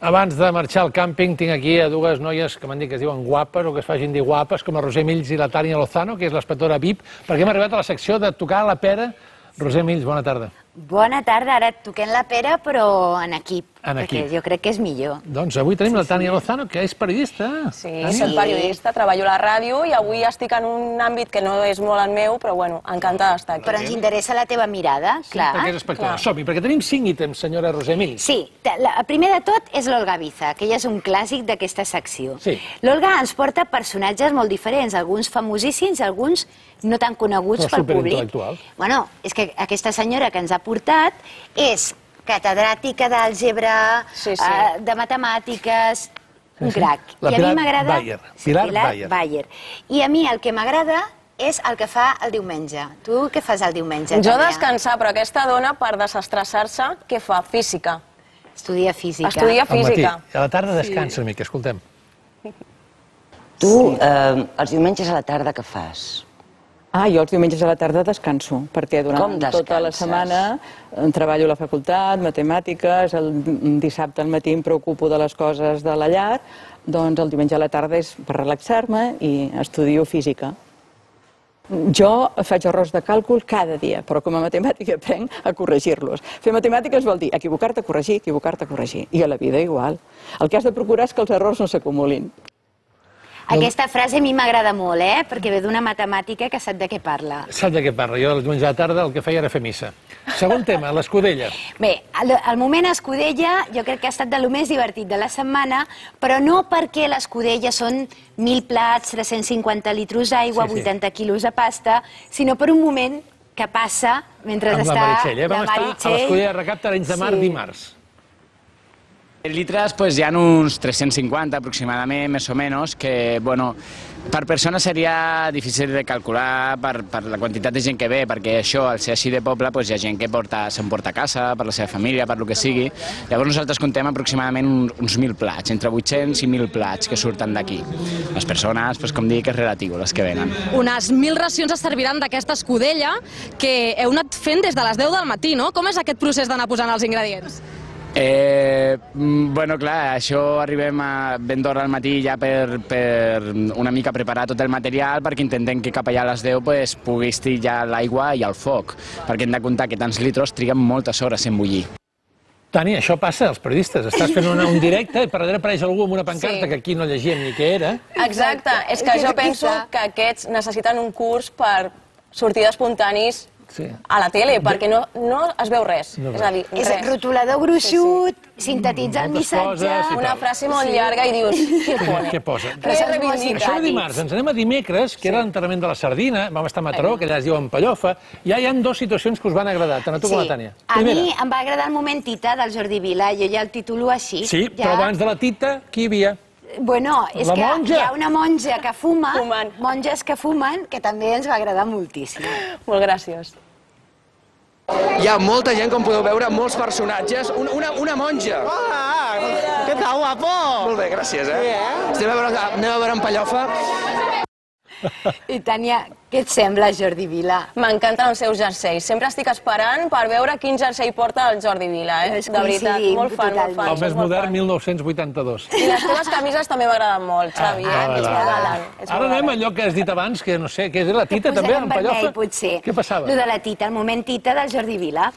Abans de marxar al càmping tinc aquí a dues noies que m'han dit que es diuen guapes o que es facin dir guapes, com la Roser Mills i la Tània Lozano, que és l'inspectora VIP, perquè hem arribat a la secció de tocar la pera. Roser Mills, bona tarda. Bona tarda, ara toquem la pera, però en equip. En perquè equip. jo crec que és millor. Doncs avui tenim la Tània Lozano, que és periodista. Sí, Tània? soc periodista, treballo a la ràdio i avui estic en un àmbit que no és molt el meu, però bueno, encantada d'estar aquí. Però ens interessa la teva mirada, Sí, clar. perquè és inspectora. clar. Som-hi, perquè tenim cinc ítems, senyora Roser Mills. Sí, la- primer de tot és l'Olga Biza, que ella és un clàssic d'aquesta secció. Sí. L'Olga ens porta personatges molt diferents, alguns famosíssims, alguns no tan coneguts Però pel públic. superintel·lectuals. Bueno, és que aquesta senyora que ens ha portat és catedràtica d'àlgebra, Sí, sí. eh, de matemàtiques, un Sí, sí. crac. La I a mi Pilar m'agrada... Bayer. Pilar Bayer. Bayer. I a mi el que m'agrada és el que fa el diumenge. Tu què fas el diumenge? Jo Tània? descansar, però aquesta dona, per desestressar-se, què fa? Física. Estudia física. Estudia Al matí. física. A la tarda descansa una mica, escoltem. Tu, eh, els diumenges a la tarda què fas? Ah, jo els diumenges a la tarda descanso, perquè durant tota la setmana eh, treballo a la facultat, matemàtiques, el dissabte al matí em preocupo de les coses de la llar, doncs el diumenge a la tarda és per relaxar-me i estudio física. Jo faig errors de càlcul cada dia, però com a matemàtica aprenc a corregir-los. Fer matemàtiques vol dir equivocar-te, corregir, equivocar-te, corregir. I a la vida igual. El que has de procurar és que els errors no s'acumulin. Aquesta frase a mi m'agrada molt, eh? Perquè ve d'una matemàtica que sap de què parla. Sap de què parla? Jo el diumenge a la tarda el que feia era fer missa. Segon tema, l'escudella. Bé, el, el moment Escudella jo crec que ha estat de lo més divertit de la setmana, però no perquè l'Escudella són 1.000 plats, 350 litros d'aigua, Sí, sí. 80 quilos de pasta, sinó per un moment que passa mentre Amb la està Meritxell, eh? Vam la estar a l'escudella de recapte l'Arenys de Mar Sí. dimarts. En litres pues, hi ha uns 350 aproximadament, més o menys, que bueno, per persona seria difícil de calcular per, per la quantitat de gent que ve, perquè això, al ser així de poble, pues, hi ha gent que porta, s'emporta a casa, per la seva família, per lo que sigui. Llavors nosaltres contem aproximadament un- uns 1.000 plats, entre 800 i 1.000 plats que surten d'aquí. Les persones, pues, com dic, és relatiu, les que venen. Unes mil racions es serviran d'aquesta escudella que heu anat fent des de les 10 del matí, no? Com és aquest procés d'anar posant els ingredients? Eh, mm, bueno, clar, això arribem a ben d'hora al matí ja per, per una mica preparar tot el material perquè intentem que cap allà a les 10 pues, pugui estir ja l'aigua i el foc, perquè hem de comptar que tants litros triguen moltes hores en bullir. Tani, això passa als periodistes. Estàs fent una, un directe i per darrere apareix algú amb una pancarta Sí. que aquí no llegíem ni què era. Exacte, és que jo penso que aquests necessiten un curs per sortir d'espontanis Sí. a la tele, perquè no, no es veu res. No és a dir, És res. rotulador gruixut, sintetitza el Moltes missatge... coses i Una frase molt llarga i dius, què pone? Què posa? Què reivindica? Això de dimarts, ens anem a dimecres, que era l'enterrament de la sardina, vam estar a Mataró, que allà es diuen Pallofa, ja hi ha dues situacions que us van agradar, tant a tu com a la Tània. A mi em va agradar el moment Tita del Jordi Vila, jo ja el titulo així. Sí, ja... però abans de la Tita, qui hi havia? Bueno, és La que monja. hi ha una monja que fuma, Fumant. monges que fumen, que també ens va agradar moltíssim. Molt graciós. Hi ha molta gent, com podeu veure, molts personatges. Una, una, una monja. Hola, què tal, guapo? Molt bé, gràcies, eh? Sí, eh? Anem a veure, anem a veure en Pallofa. I Tània, què et sembla Jordi Vila? M'encanten els seus jerseis. Sempre estic esperant per veure quin jersei porta el Jordi Vila, eh? És De veritat, molt fan, molt fan. El més modern, fan. 1982. I les teves camises també m'agraden molt, Xavi, eh? Ah, Ets va, molt va. galant. ets Ara anem a allò que has dit abans, que no sé, que és la Tita també, en Pallofa? potser. Què passava? Lo de la Tita, el moment Tita del Jordi Vila.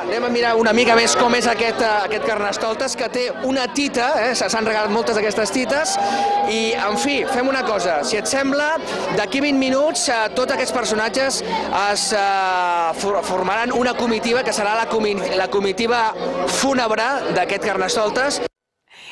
Anem a mirar una mica més com és aquest, aquest carnestoltes, que té una tita, eh? se- s'han regalat moltes d'aquestes tites, i, en fi, fem una cosa. Si et sembla, d'aquí 20 minuts eh, tots aquests personatges es eh, for- formaran una comitiva, que serà la, comi la comitiva fúnebre d'aquest carnestoltes.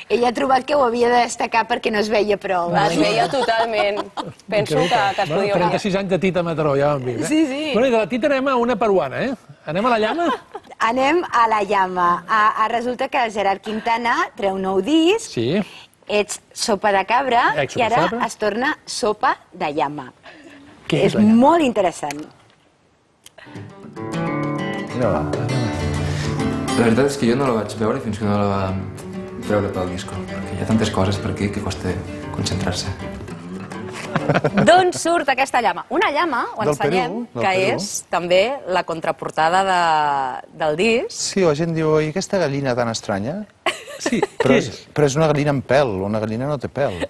Ella ha trobat que ho havia de destacar perquè no es veia prou. Es veia totalment. Penso que, que es Bueno, podia 36 anys de Tita Mataró, ja ho hem vist. Eh? Sí, sí. Bueno, i de la Tita anem a una peruana, eh? Anem a la llama? Anem a la llama. A, a, resulta que el Gerard Quintana treu un nou disc, Sí. ets sopa de cabra, Ex i ara cabra. es torna sopa de llama. Què és la llama? molt interessant. La veritat és que jo no la vaig veure fins que no la va treure pel disco, perquè hi ha tantes coses per aquí que costa concentrar-se. D'on surt aquesta llama? Una llama, ho Del ensenyem, Perú, que Perú. és també la contraportada de, del disc. Sí, la gent diu, i aquesta gallina tan estranya? Sí, però és, però és una gallina amb pèl, una gallina no té pèl.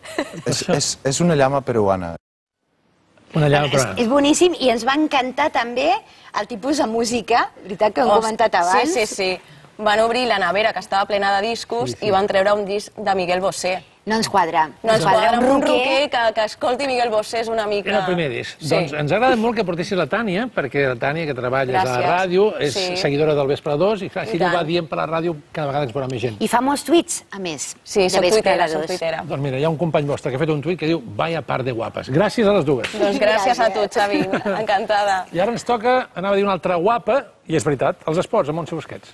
és, és, és una llama peruana. Una llama És, és boníssim i ens va encantar també el tipus de música, veritat que ho hem comentat abans. Sí, sí, sí. Van obrir la nevera, que estava plena de discos, i van treure un disc de Miguel Bosé. No ens quadra. No ens quadra un amb un roquer que, que escolti Miguel Bosé és una mica... Era el primer disc. Sí. Doncs ens agrada molt que portessis la Tània, perquè la Tània, que treballa a la Gràcies. ràdio, és Sí. seguidora del Vespre 2, i clar, si ho va dient per la ràdio, cada vegada ens veurà més gent. I fa molts tuits, a més. Sí, de soc Vespre tuitera, de soc dos. tuitera. Doncs mira, hi ha un company vostre que ha fet un tuit que diu Vaya par de guapes. Gràcies a les dues. Doncs gràcies a tu, Xavi. Encantada. I ara ens toca, anava a dir una altra guapa, i és veritat, els esports, amb Montse Busquets.